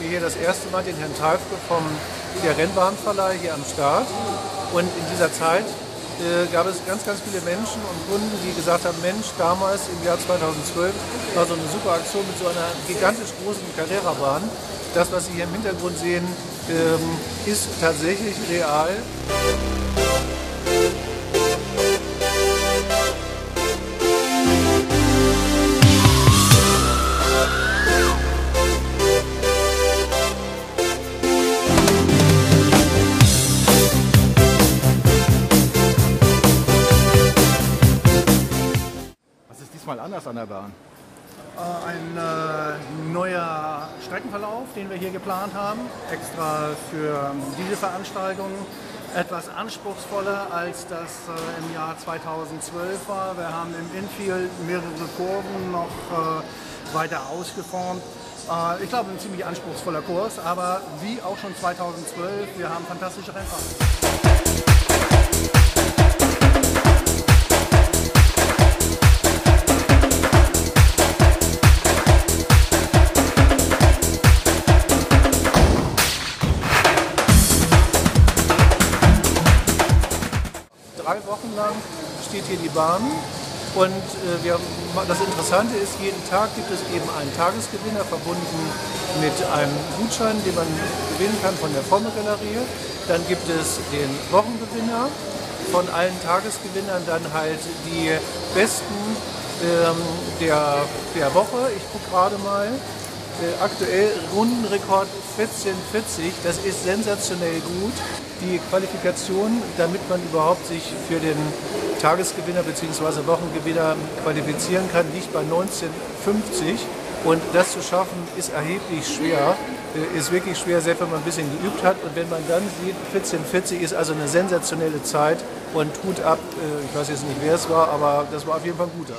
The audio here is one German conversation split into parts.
hier das erste Mal den Herrn Teifke vom der Rennbahnverleih hier am Start. Und in dieser Zeit äh, gab es ganz, ganz viele Menschen und Kunden, die gesagt haben, Mensch, damals im Jahr 2012 war so eine super Aktion mit so einer gigantisch großen Carrera-Bahn. Das, was Sie hier im Hintergrund sehen, ähm, ist tatsächlich real. Diesmal anders an der Bahn? Ein äh, neuer Streckenverlauf, den wir hier geplant haben, extra für diese Veranstaltung. Etwas anspruchsvoller als das äh, im Jahr 2012 war. Wir haben im Infield mehrere Kurven noch äh, weiter ausgeformt. Äh, ich glaube, ein ziemlich anspruchsvoller Kurs, aber wie auch schon 2012, wir haben fantastische Rennfahrer. Hier die Bahn. Und äh, wir, das Interessante ist, jeden Tag gibt es eben einen Tagesgewinner verbunden mit einem Gutschein, den man gewinnen kann von der Formelgalerie. Dann gibt es den Wochengewinner von allen Tagesgewinnern, dann halt die besten ähm, der, der Woche. Ich gucke gerade mal. Äh, aktuell Rundenrekord 1440. Das ist sensationell gut. Die Qualifikation, damit man überhaupt sich für den Tagesgewinner bzw. Wochengewinner qualifizieren kann, liegt bei 1950. Und das zu schaffen, ist erheblich schwer. Äh, Ist wirklich schwer, selbst wenn man ein bisschen geübt hat. Und wenn man dann sieht, 1440 ist also eine sensationelle Zeit und tut ab. äh, Ich weiß jetzt nicht, wer es war, aber das war auf jeden Fall ein guter.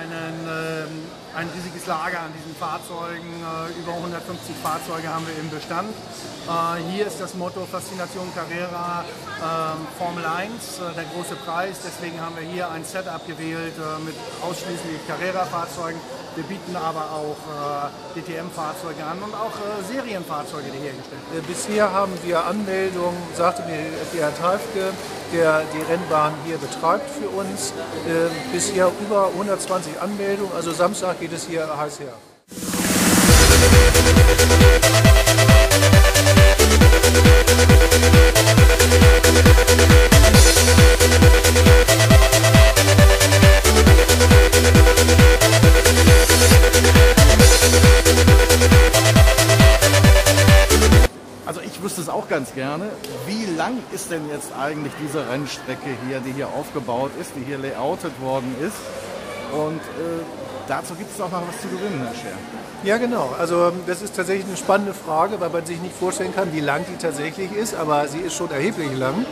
einen, ähm, ein riesiges Lager an diesen Fahrzeugen. Äh, über 150 Fahrzeuge haben wir im Bestand. Äh, hier ist das Motto Faszination Carrera ähm, Formel 1, äh, der große Preis. Deswegen haben wir hier ein Setup gewählt äh, mit ausschließlich Carrera-Fahrzeugen. Wir bieten aber auch äh, DTM-Fahrzeuge an und auch äh, Serienfahrzeuge, die hergestellt werden. Äh, Bisher haben wir Anmeldungen, sagte mir Gerhard Halfke, der die Rennbahn hier betreibt für uns. Äh, Bisher über 120 Anmeldungen, also Samstag geht es hier heiß her. Also gerne. Wie lang ist denn jetzt eigentlich diese Rennstrecke hier, die hier aufgebaut ist, die hier layoutet worden ist? Und äh, dazu gibt es auch noch was zu gewinnen, Herr Scher. Ja, genau. Also ähm, das ist tatsächlich eine spannende Frage, weil man sich nicht vorstellen kann, wie lang die tatsächlich ist, aber sie ist schon erheblich lang.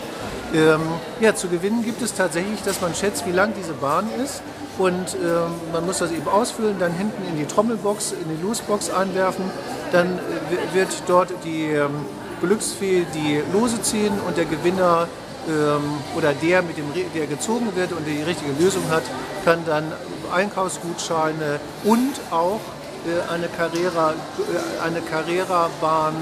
Ähm, ja, zu gewinnen gibt es tatsächlich, dass man schätzt, wie lang diese Bahn ist. Und ähm, man muss das eben ausfüllen, dann hinten in die Trommelbox, in die Loosebox einwerfen. Dann äh, wi- wird dort die ähm, Glücksfee die Lose ziehen und der Gewinner ähm, oder der, mit dem, der gezogen wird und die richtige Lösung hat, kann dann Einkaufsgutscheine und auch äh, eine äh, Carrera-Bahn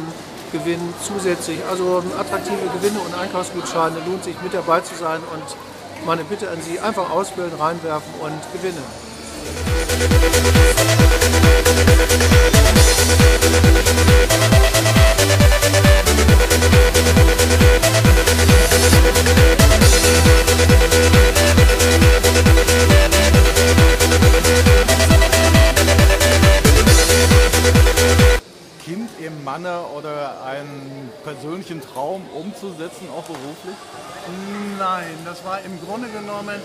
gewinnen zusätzlich. Also ähm, attraktive Gewinne und Einkaufsgutscheine lohnt sich mit dabei zu sein und meine Bitte an Sie, einfach ausfüllen, reinwerfen und gewinnen. Manne oder einen persönlichen Traum umzusetzen, auch beruflich? Nein, das war im Grunde genommen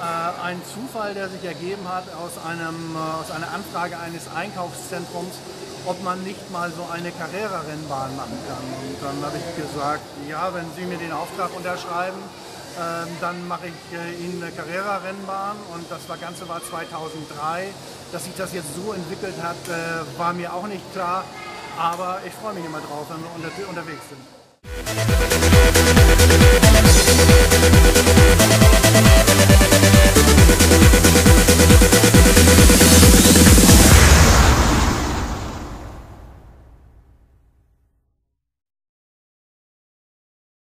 äh, ein Zufall, der sich ergeben hat aus, einem, äh, aus einer Anfrage eines Einkaufszentrums. ob man nicht mal so eine Carrera-Rennbahn machen kann. Und dann habe ich gesagt, ja, wenn Sie mir den Auftrag unterschreiben, ähm, dann mache ich äh, Ihnen eine Carrera-Rennbahn und das war, Ganze war 2003. Dass sich das jetzt so entwickelt hat, äh, war mir auch nicht klar, aber ich freue mich immer drauf, wenn wir unter unterwegs sind.